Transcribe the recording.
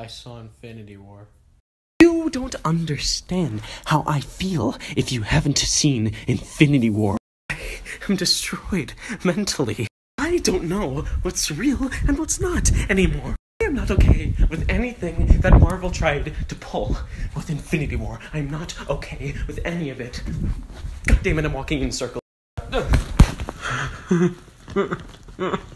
I saw Infinity War. You don't understand how I feel if you haven't seen Infinity War. I'm destroyed mentally. I don't know what's real and what's not anymore. I am not okay with anything that Marvel tried to pull with Infinity War. I'm not okay with any of it. God damn it, I'm walking in circles.